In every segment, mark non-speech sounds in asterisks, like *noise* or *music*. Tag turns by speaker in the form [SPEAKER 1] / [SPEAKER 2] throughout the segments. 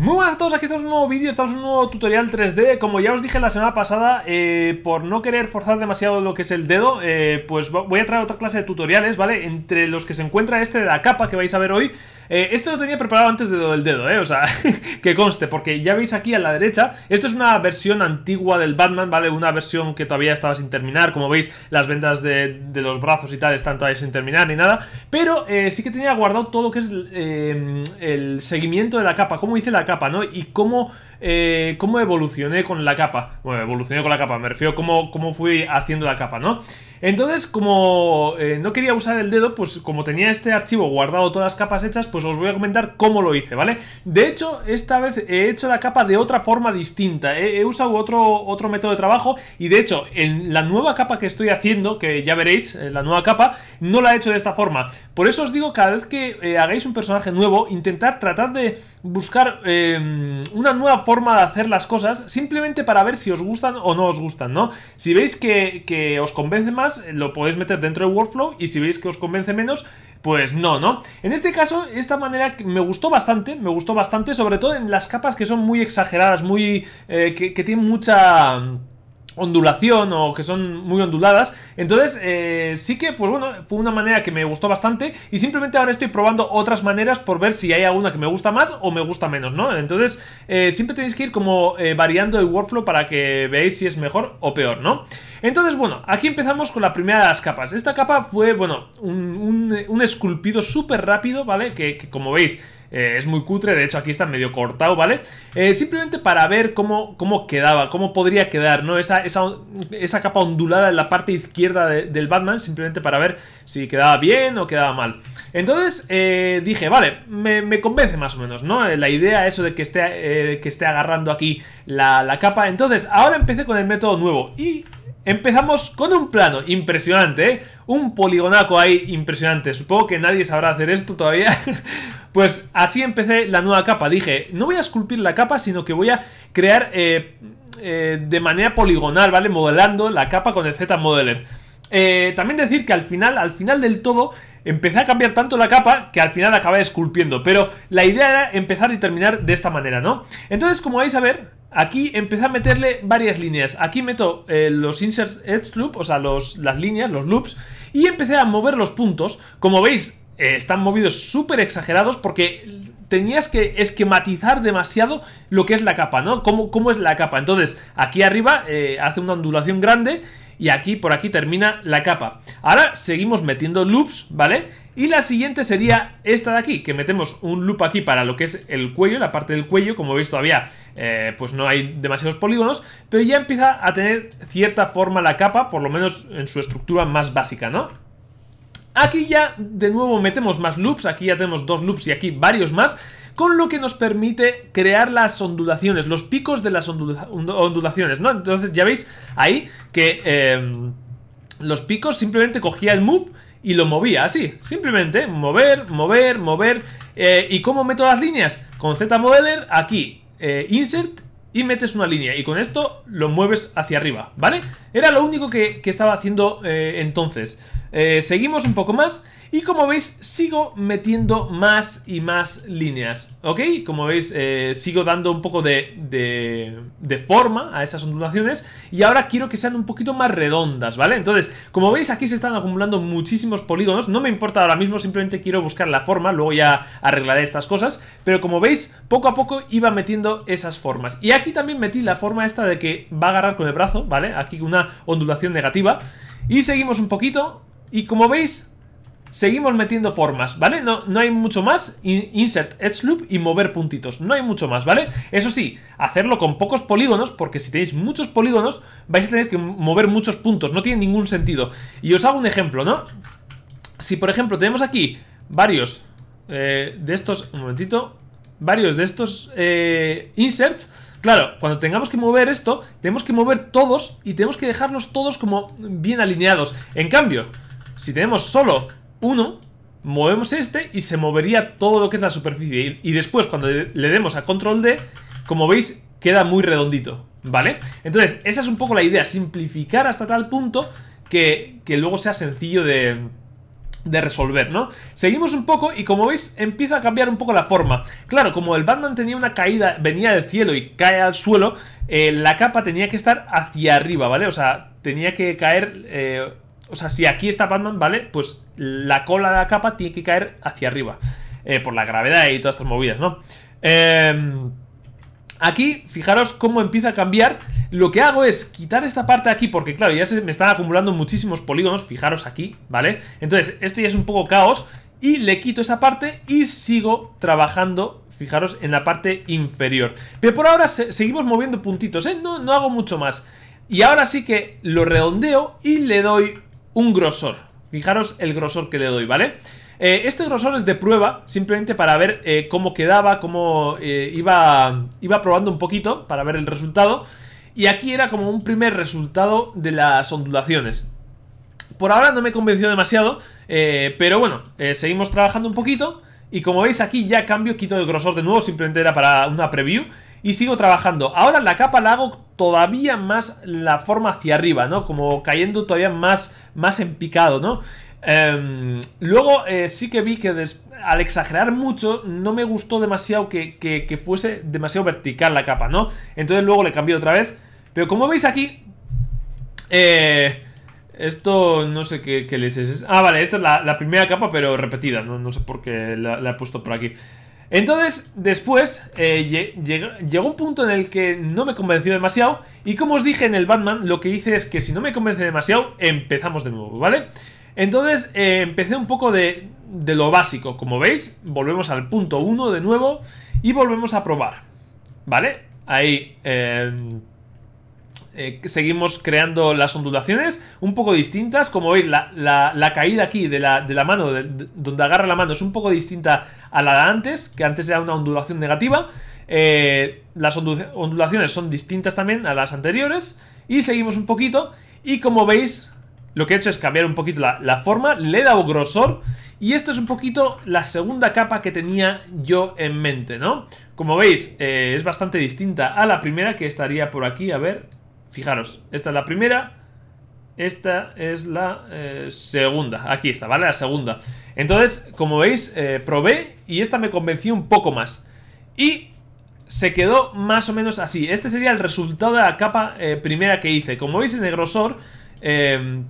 [SPEAKER 1] Muy buenas a todos, aquí estamos en un nuevo vídeo, estamos en un nuevo tutorial 3D Como ya os dije la semana pasada, eh, por no querer forzar demasiado lo que es el dedo eh, Pues voy a traer otra clase de tutoriales, ¿vale? Entre los que se encuentra este de la capa que vais a ver hoy eh, Este lo tenía preparado antes de lo del dedo, ¿eh? O sea, *laughs* que conste, porque ya veis aquí a la derecha Esto es una versión antigua del Batman, ¿vale? Una versión que todavía estaba sin terminar Como veis, las vendas de, los brazos y tal están todavía sin terminar ni nada Pero sí que tenía guardado todo lo que es el seguimiento de la capa Cómo hice la capa, ¿no? Y cómo, eh, cómo evolucioné con la capa. Bueno, evolucioné con la capa, me refiero a cómo, cómo fui haciendo la capa, ¿no? Entonces, como eh, no quería usar el dedo, pues como tenía este archivo guardado todas las capas hechas, pues os voy a comentar cómo lo hice, ¿vale? De hecho, esta vez he hecho la capa de otra forma distinta, he, usado otro, otro método de trabajo y de hecho, en la nueva capa que estoy haciendo, que ya veréis, eh, la nueva capa, no la he hecho de esta forma. Por eso os digo, cada vez que hagáis un personaje nuevo, intentar tratar de buscar una nueva forma de hacer las cosas, simplemente para ver si os gustan o no os gustan, ¿no? Si veis que, que os convence más, lo podéis meter dentro del workflow y si veis que os convence menos, pues no, ¿no? En este caso, esta manera me gustó bastante, me gustó bastante, sobre todo en las capas que son muy exageradas, muy... Eh, que, que tienen mucha ondulación o que son muy onduladas. Entonces, eh, sí que, pues bueno, fue una manera que me gustó bastante y simplemente ahora estoy probando otras maneras por ver si hay alguna que me gusta más o me gusta menos, ¿no? Entonces, eh, siempre tenéis que ir como eh, variando el workflow para que veáis si es mejor o peor, ¿no? Entonces, bueno, aquí empezamos con la primera de las capas. Esta capa fue, bueno, un, esculpido súper rápido, ¿vale? que como veis eh, es muy cutre, de hecho aquí está medio cortado, ¿vale? Eh, simplemente para ver cómo, cómo quedaba, cómo podría quedar, ¿no? Esa, esa, capa ondulada en la parte izquierda del Batman, simplemente para ver si quedaba bien o quedaba mal. Entonces eh, dije, vale, me, convence más o menos, ¿no? La idea, eso de que esté, que esté agarrando aquí la, la capa. Entonces, ahora empecé con el método nuevo y Empezamos con un plano impresionante, ¿eh? Un poligonaco ahí impresionante. Supongo que nadie sabrá hacer esto todavía. *laughs* pues así empecé la nueva capa. Dije, no voy a esculpir la capa, sino que voy a crear eh, eh, de manera poligonal, ¿vale? Modelando la capa con el Z-Modeler. Eh, también decir que al final, al final del todo, empecé a cambiar tanto la capa que al final acabé esculpiendo. Pero la idea era empezar y terminar de esta manera, ¿no? Entonces, como vais a ver, Aquí empecé a meterle varias líneas. Aquí meto los insert edge loop, o sea, los, las líneas, los loops, y empecé a mover los puntos. Como veis, eh, están movidos súper exagerados porque tenías que esquematizar demasiado lo que es la capa, ¿no? Cómo, cómo es la capa. Entonces, aquí arriba eh, hace una ondulación grande y aquí por aquí termina la capa. Ahora seguimos metiendo loops, ¿vale? Y la siguiente sería esta de aquí, que metemos un loop aquí para lo que es el cuello, la parte del cuello, como veis todavía eh, pues no hay demasiados polígonos, pero ya empieza a tener cierta forma la capa, por lo menos en su estructura más básica, ¿no? Aquí ya de nuevo metemos más loops, aquí ya tenemos dos loops y aquí varios más, con lo que nos permite crear las ondulaciones, los picos de las ondulaciones, ¿no? Entonces ya veis ahí que em, los picos simplemente cogía el move y lo movía así, simplemente mover, mover, mover. Eh, ¿Y cómo meto las líneas? Con Z-Modeler, aquí, eh, insert y metes una línea y con esto lo mueves hacia arriba, ¿vale? Era lo único que, estaba haciendo eh, entonces. seguimos un poco más y como veis, sigo metiendo más y más líneas, ¿ok? Como veis, eh, sigo dando un poco de, de, forma a esas ondulaciones y ahora quiero que sean un poquito más redondas, ¿vale? Entonces, como veis, aquí se están acumulando muchísimos polígonos, no me importa ahora mismo, simplemente quiero buscar la forma, luego ya arreglaré estas cosas, pero como veis, poco a poco iba metiendo esas formas. Y aquí también metí la forma esta de que va a agarrar con el brazo, ¿vale? Aquí una ondulación negativa. Y seguimos un poquito, y como veis, Seguimos metiendo formas, ¿vale? No, no hay mucho más. Insert Edge Loop y mover puntitos. No hay mucho más, ¿vale? Eso sí, hacerlo con pocos polígonos, porque si tenéis muchos polígonos, vais a tener que mover muchos puntos. No tiene ningún sentido. Y os hago un ejemplo, ¿no? Si, por ejemplo, tenemos aquí varios eh, de estos... Un momentito. Varios de estos eh, inserts... Claro, cuando tengamos que mover esto, tenemos que mover todos y tenemos que dejarlos todos como bien alineados. En cambio, si tenemos solo uno, movemos este y se movería todo lo que es la superficie. Y, después, cuando le demos a control D, como veis, queda muy redondito, ¿vale? Entonces, esa es un poco la idea, simplificar hasta tal punto que, que luego sea sencillo de, de resolver, ¿no? Seguimos un poco y como veis empieza a cambiar un poco la forma. Claro, como el Batman tenía una caída, venía del cielo y cae al suelo, eh, la capa tenía que estar hacia arriba, ¿vale? O sea, tenía que caer... Eh, o sea, si aquí está Batman, ¿vale? Pues la cola de la capa tiene que caer hacia arriba. Eh, por la gravedad y todas estas movidas, ¿no? aquí, fijaros cómo empieza a cambiar lo que hago es quitar esta parte de aquí porque claro, ya se me están acumulando muchísimos polígonos, fijaros aquí, ¿vale? Entonces, esto ya es un poco caos y le quito esa parte y sigo trabajando Fijaros en la parte inferior. Pero por ahora seguimos moviendo puntitos, ¿eh? No, no hago mucho más. Y ahora sí que lo redondeo y le doy un grosor. Fijaros el grosor que le doy, ¿vale? Eh, este grosor es de prueba, simplemente para ver eh, cómo quedaba, cómo eh, iba, iba probando un poquito para ver el resultado. Y aquí era como un primer resultado de las ondulaciones. Por ahora no me convenció demasiado, pero bueno, seguimos trabajando un poquito. Y como veis aquí ya cambio, quito el grosor de nuevo, simplemente era para una preview. Y sigo trabajando. Ahora la capa la hago todavía más la forma hacia arriba, ¿no? Como cayendo todavía más, más en picado, ¿no? Em, luego eh, sí que vi que al exagerar mucho no me gustó demasiado que, fuese demasiado vertical la capa, ¿no? Entonces luego le cambié otra vez. Pero como veis aquí... Eh, esto no sé qué, leches es. Ah, vale, esta es la, primera capa, pero repetida. No, sé por qué la, he puesto por aquí. Entonces, después, eh, llegó un punto en el que no me convenció demasiado. Y como os dije en el Batman, lo que hice es que si no me convence demasiado, empezamos de nuevo, ¿vale? Entonces, eh, empecé un poco de, de lo básico. Como veis, volvemos al punto 1 de nuevo y volvemos a probar, ¿vale? Ahí, eh, eh, seguimos creando las ondulaciones un poco distintas. Como veis, la, caída aquí de la, mano, donde agarra la mano, es un poco distinta a la de antes, que antes era una ondulación negativa. Eh, las ondulaciones son distintas también a las anteriores. Y seguimos un poquito. Y como veis, lo que he hecho es cambiar un poquito la, forma, le he dado grosor. Y esta es un poquito la segunda capa que tenía yo en mente, ¿no? Como veis, eh, es bastante distinta a la primera que estaría por aquí, a ver, Fijaros, esta es la primera, esta es la eh, segunda. Aquí está, ¿vale? La segunda. Entonces, como veis, eh, probé y esta me convenció un poco más. Y se quedó más o menos así. Este sería el resultado de la capa eh, primera que hice. Como veis en el grosor, em,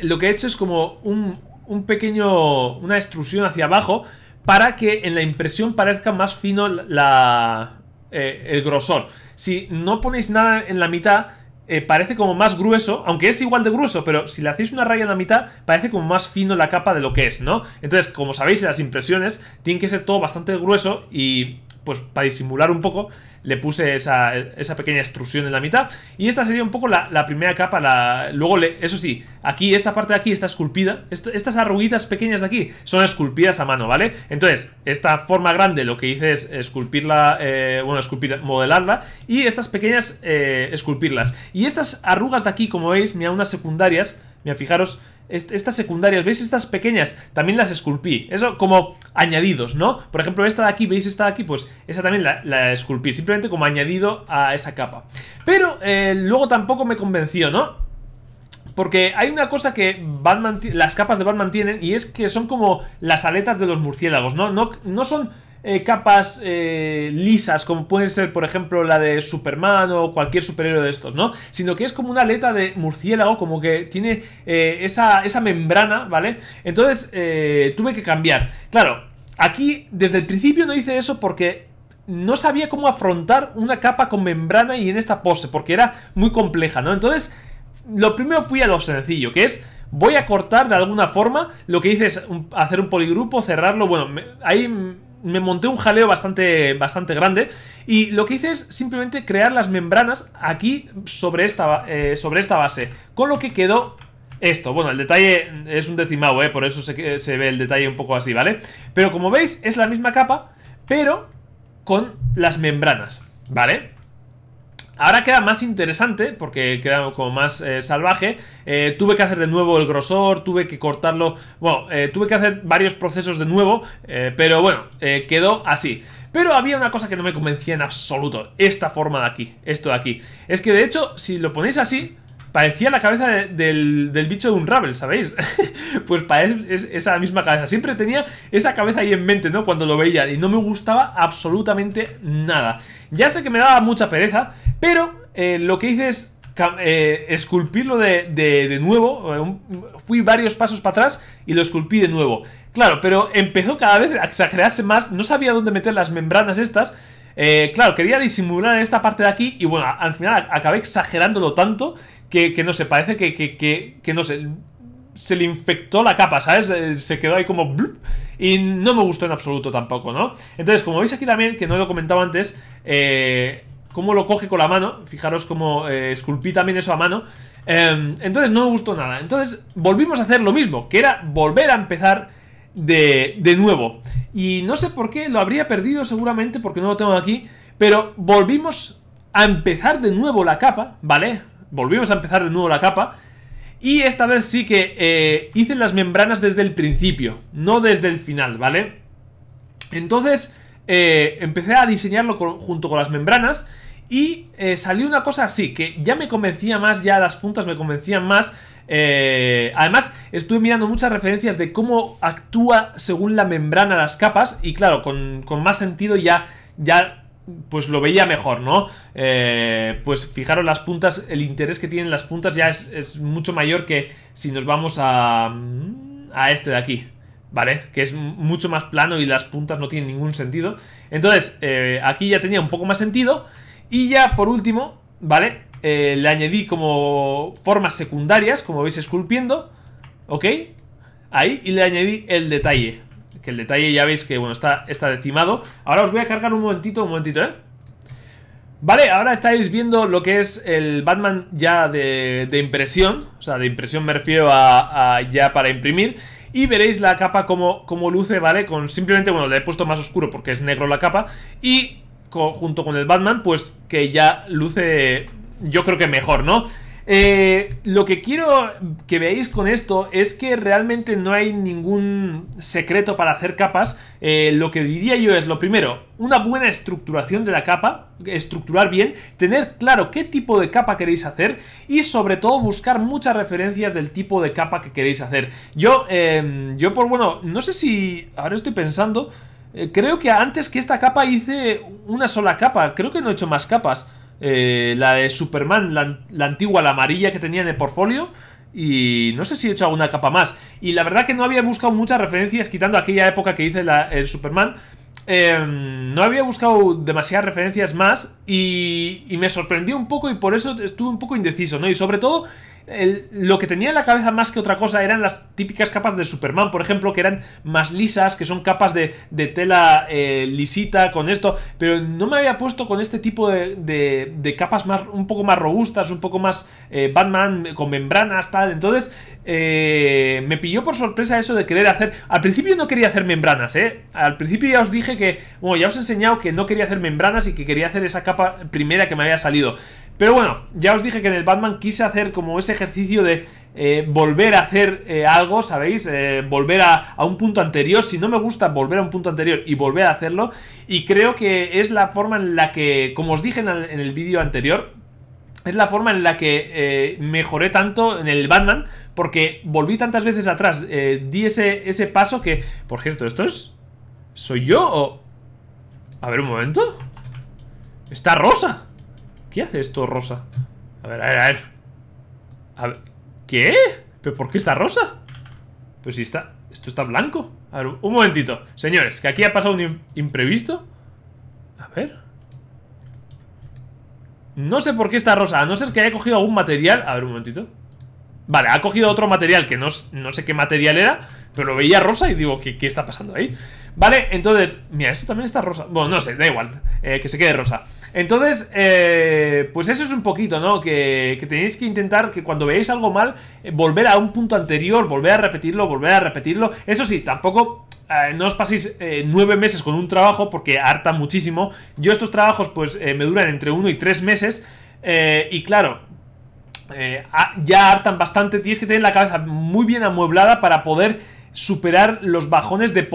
[SPEAKER 1] lo que he hecho es como un, un, pequeño... una extrusión hacia abajo para que en la impresión parezca más fino la, el grosor si no ponéis nada en la mitad, eh, parece como más grueso, aunque es igual de grueso, pero si le hacéis una raya en la mitad, parece como más fino la capa de lo que es, ¿no? Entonces, como sabéis, las impresiones tienen que ser todo bastante grueso y, pues, para disimular un poco, le puse esa, pequeña extrusión en la mitad. Y esta sería un poco la, primera capa. La, luego, le, eso sí, aquí, esta parte de aquí está esculpida. estas arruguitas pequeñas de aquí son esculpidas a mano, ¿vale? Entonces, esta forma grande lo que hice es esculpirla, eh, bueno, esculpir, modelarla. Y estas pequeñas, eh, esculpirlas. Y estas arrugas de aquí, como veis, mira, unas secundarias, mira, fijaros estas secundarias, ¿veis? Estas pequeñas también las esculpí. Eso como añadidos, ¿no? Por ejemplo, esta de aquí, ¿veis esta de aquí? Pues esa también la, esculpí, simplemente como añadido a esa capa. Pero eh, luego tampoco me convenció, ¿no? Porque hay una cosa que Batman, las capas de Batman tienen y es que son como las aletas de los murciélagos, ¿no? No, no son eh, capas eh, lisas, como pueden ser, por ejemplo, la de Superman o cualquier superhéroe de estos, ¿no? Sino que es como una aleta de murciélago, como que tiene eh, esa, esa, membrana, ¿vale? Entonces tuve que cambiar. Claro, aquí desde el principio no hice eso porque no sabía cómo afrontar una capa con membrana y en esta pose, porque era muy compleja, ¿no? Entonces, lo primero fui a lo sencillo, que es voy a cortar de alguna forma. Lo que hice es hacer un poligrupo, cerrarlo. Bueno, ahí me monté un jaleo bastante, bastante grande y lo que hice es simplemente crear las membranas aquí sobre esta, eh, sobre esta base, con lo que quedó esto. Bueno, el detalle es un decimado, ¿eh? por eso se, se ve el detalle un poco así, ¿vale? Pero como veis es la misma capa, pero con las membranas, ¿vale? Ahora queda más interesante, porque queda como más eh, salvaje. Eh, tuve que hacer de nuevo el grosor, tuve que cortarlo. Bueno, eh, tuve que hacer varios procesos de nuevo, pero bueno, quedó así. Pero había una cosa que no me convencía en absoluto. Esta forma de aquí, esto de aquí. Es que de hecho, si lo ponéis así, parecía la cabeza del, del, bicho de un Ravel, ¿sabéis? *laughs* pues para él es esa misma cabeza. Siempre tenía esa cabeza ahí en mente, ¿no? Cuando lo veía y no me gustaba absolutamente nada. Ya sé que me daba mucha pereza, pero eh, lo que hice es eh, esculpirlo de, de, nuevo. Eh, fui varios pasos para atrás y lo esculpí de nuevo. Claro, pero empezó cada vez a exagerarse más. No sabía dónde meter las membranas estas. claro, quería disimular esta parte de aquí y bueno, al final acabé exagerándolo tanto que, no sé, parece que, que, que, no sé, se le infectó la capa, ¿sabes? Se quedó ahí como... y no me gustó en absoluto tampoco, ¿no? Entonces, como veis aquí también, que no lo he comentado antes, eh, cómo lo coge con la mano. Fijaros cómo eh, esculpí también eso a mano. Em, entonces no me gustó nada. Entonces volvimos a hacer lo mismo, que era volver a empezar de, de nuevo. Y no sé por qué, lo habría perdido seguramente porque no lo tengo aquí. Pero volvimos a empezar de nuevo la capa, ¿vale? Volvimos a empezar de nuevo la capa. Y esta vez sí que eh, hice las membranas desde el principio, no desde el final, ¿vale? Entonces eh, empecé a diseñarlo junto con las membranas y eh, salió una cosa así, que ya me convencía más, ya las puntas me convencían más. Además, estuve mirando muchas referencias de cómo actúa según la membrana las capas. Y claro, con, más sentido ya, ya pues lo veía mejor, ¿no? Eh, pues fijaros las puntas, el interés que tienen las puntas ya es, mucho mayor que si nos vamos a, a este de aquí. ¿Vale? Que es mucho más plano y las puntas no tienen ningún sentido. Entonces, aquí ya tenía un poco más sentido. Y ya por último, ¿vale? Eh, le añadí como formas secundarias, como veis esculpiendo, ¿ok? Ahí, y le añadí el detalle. Que el detalle ya veis que, bueno, está, está decimado. Ahora os voy a cargar un momentito, un momentito, ¿eh? Vale, ahora estáis viendo lo que es el Batman ya de, impresión. O sea, de impresión me refiero a, ya para imprimir. Y veréis la capa como, como luce, ¿vale? Con simplemente, bueno, le he puesto más oscuro porque es negro la capa. Y junto con el Batman, pues que ya luce, yo creo que mejor, ¿no? Eh, lo que quiero que veáis con esto es que realmente no hay ningún secreto para hacer capas. Eh, lo que diría yo es, lo primero, una buena estructuración de la capa, estructurar bien, tener claro qué tipo de capa queréis hacer y sobre todo buscar muchas referencias del tipo de capa que queréis hacer. Yo, em, yo por bueno, no sé si, ahora estoy pensando... Eh, creo que antes que esta capa hice una sola capa. Creo que no he hecho más capas. Eh, la de Superman, la, antigua, la amarilla que tenía en el portfolio. Y no sé si he hecho alguna capa más. Y la verdad que no había buscado muchas referencias, quitando aquella época que hice el Superman. Em, no había buscado demasiadas referencias más y, y me sorprendió un poco y por eso estuve un poco indeciso, ¿no? Y sobre todo lo que tenía en la cabeza más que otra cosa eran las típicas capas de Superman, por ejemplo, que eran más lisas, que son capas de, tela eh, lisita con esto, pero no me había puesto con este tipo de, capas más, un poco más robustas, un poco más eh, Batman con membranas, tal. Entonces, eh, me pilló por sorpresa eso de querer hacer. Al principio no quería hacer membranas, ¿eh? Al principio ya os dije que, bueno, ya os he enseñado que no quería hacer membranas y que quería hacer esa capa primera que me había salido. Pero bueno, ya os dije que en el Batman quise hacer como ese ejercicio de eh, volver a hacer eh, algo, ¿sabéis? Eh, volver a, un punto anterior. Si no me gusta volver a un punto anterior y volver a hacerlo. Y creo que es la forma en la que, como os dije en el, vídeo anterior, es la forma en la que mejoré tanto en el Batman. Porque volví tantas veces atrás. di ese, ese paso que... Por cierto, ¿esto es... ¿Soy yo o...? A ver un momento. Está rosa. ¿Qué hace esto rosa? A ver, a ver, a ver. ¿Qué? ¿Pero por qué está rosa? Pues si está... Esto está blanco. A ver, un momentito. Señores, que aquí ha pasado un imprevisto. A ver. No sé por qué está rosa. A no ser que haya cogido algún material. A ver, un momentito. Vale, ha cogido otro material que no, no sé qué material era. Pero lo veía rosa y digo, ¿qué, está pasando ahí? Vale, entonces, mira, esto también está rosa. Bueno, no sé, da igual, eh, que se quede rosa. Entonces, eh, pues eso es un poquito, ¿no? Que, tenéis que intentar que cuando veáis algo mal, eh, volver a un punto anterior, volver a repetirlo, volver a repetirlo. Eso sí, tampoco no os paséis nueve meses con un trabajo porque harta muchísimo. Yo estos trabajos pues me duran entre uno y tres meses. y claro, ya hartan bastante. Tienes que tener la cabeza muy bien amueblada para poder superar los bajones de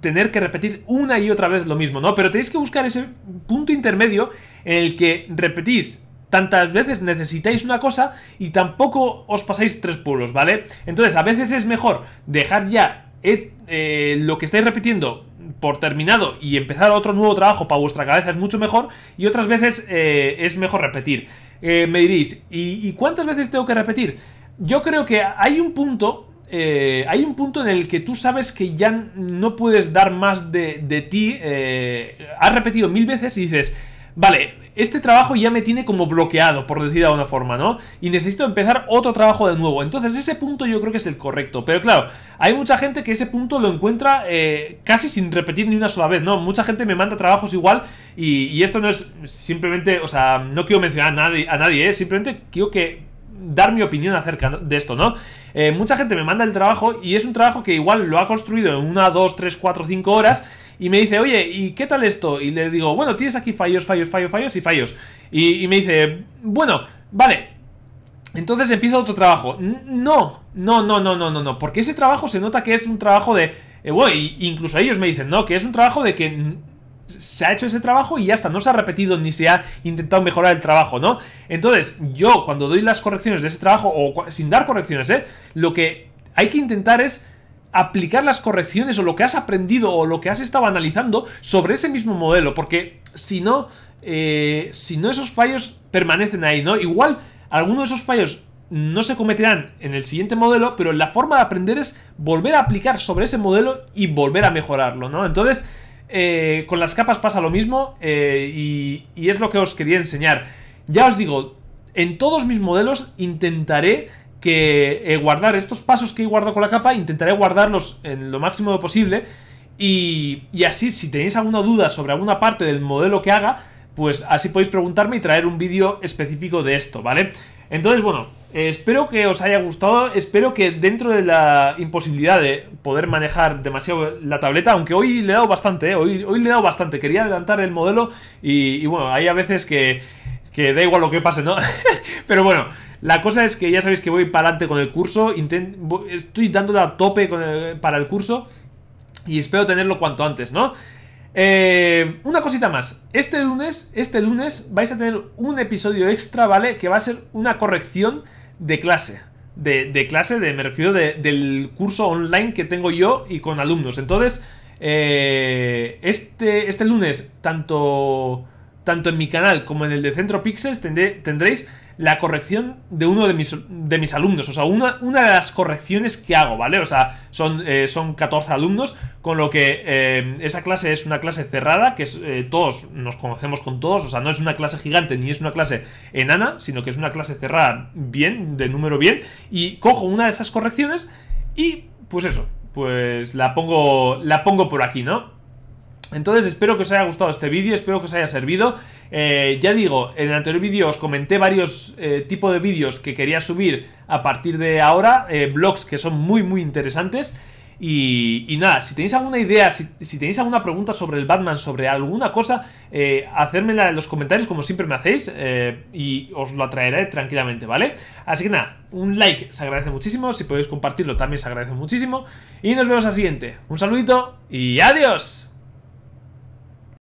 [SPEAKER 1] tener que repetir una y otra vez lo mismo, ¿no? Pero tenéis que buscar ese punto intermedio en el que repetís tantas veces necesitáis una cosa y tampoco os pasáis tres pueblos, ¿vale? Entonces, a veces es mejor dejar ya eh, eh, lo que estáis repitiendo por terminado y empezar otro nuevo trabajo para vuestra cabeza es mucho mejor y otras veces eh, es mejor repetir. Me diréis, ¿y, cuántas veces tengo que repetir? Yo creo que hay un punto hay un punto en el que tú sabes que ya no puedes dar más de, de ti. has repetido mil veces y dices, vale, este trabajo ya me tiene como bloqueado, por decir de alguna forma, ¿no? Y necesito empezar otro trabajo de nuevo. Entonces ese punto yo creo que es el correcto. Pero claro, hay mucha gente que ese punto lo encuentra eh, casi sin repetir ni una sola vez, ¿no? Mucha gente me manda trabajos igual y, esto no es simplemente, o sea, no quiero mencionar a nadie, a nadie ¿eh? Simplemente quiero que dar mi opinión acerca de esto, ¿no? Eh, mucha gente me manda el trabajo y es un trabajo que igual lo ha construido en una, dos, tres, cuatro, cinco horas y me dice, oye, ¿y qué tal esto? Y le digo, bueno, tienes aquí fallos, fallos, fallos, fallos y fallos. Y, me dice, bueno, vale, entonces empiezo otro trabajo. No, no, no, no, no, no, no, porque ese trabajo se nota que es un trabajo de... Eh, bueno, incluso ellos me dicen, no, que es un trabajo de que se ha hecho ese trabajo y ya está, no se ha repetido ni se ha intentado mejorar el trabajo, ¿no? Entonces, yo cuando doy las correcciones de ese trabajo, o sin dar correcciones, ¿eh? Lo que hay que intentar es aplicar las correcciones o lo que has aprendido o lo que has estado analizando sobre ese mismo modelo, porque si no, eh, si no esos fallos permanecen ahí, ¿no? Igual algunos de esos fallos no se cometerán en el siguiente modelo, pero la forma de aprender es volver a aplicar sobre ese modelo y volver a mejorarlo, ¿no? Entonces, eh, con las capas pasa lo mismo eh, y, y es lo que os quería enseñar. Ya os digo, en todos mis modelos intentaré que eh, guardar estos pasos que he guardado con la capa, intentaré guardarlos en lo máximo posible y, así si tenéis alguna duda sobre alguna parte del modelo que haga, pues así podéis preguntarme y traer un vídeo específico de esto, ¿vale? Entonces, bueno, eh, espero que os haya gustado, espero que dentro de la imposibilidad de poder manejar demasiado la tableta, aunque hoy le he dado bastante, ¿eh? hoy, hoy le he dado bastante, quería adelantar el modelo y, y bueno, hay a veces que, que da igual lo que pase, ¿no? *laughs* Pero bueno, la cosa es que ya sabéis que voy para adelante con el curso. estoy dándole a tope para el curso. Y espero tenerlo cuanto antes, ¿no? Eh, una cosita más. Este lunes, este lunes vais a tener un episodio extra, ¿vale? Que va a ser una corrección de clase. De, clase, de, me refiero del curso online que tengo yo y con alumnos. Entonces, eh, este, este lunes, tanto, tanto en mi canal como en el de Centro Pixels, tendréis la corrección de uno de mis, de mis alumnos. O sea, una, una, de las correcciones que hago, ¿vale? O sea, son, eh, son 14 alumnos, con lo que eh, esa clase es una clase cerrada, que eh, todos nos conocemos con todos. O sea, no es una clase gigante ni es una clase enana, sino que es una clase cerrada bien, de número bien. Y cojo una de esas correcciones y, pues eso, pues la pongo, la pongo por aquí, ¿no? Entonces espero que os haya gustado este vídeo, espero que os haya servido. Eh, ya digo, en el anterior vídeo os comenté varios eh, tipos de vídeos que quería subir a partir de ahora, eh, blogs que son muy muy interesantes. Y, nada, si tenéis alguna idea, si, tenéis alguna pregunta sobre el Batman, sobre alguna cosa, eh, hacérmela en los comentarios como siempre me hacéis y os lo traeré tranquilamente, ¿vale? Así que nada, un like se agradece muchísimo, si podéis compartirlo también se agradece muchísimo y nos vemos al siguiente. Un saludito y adiós.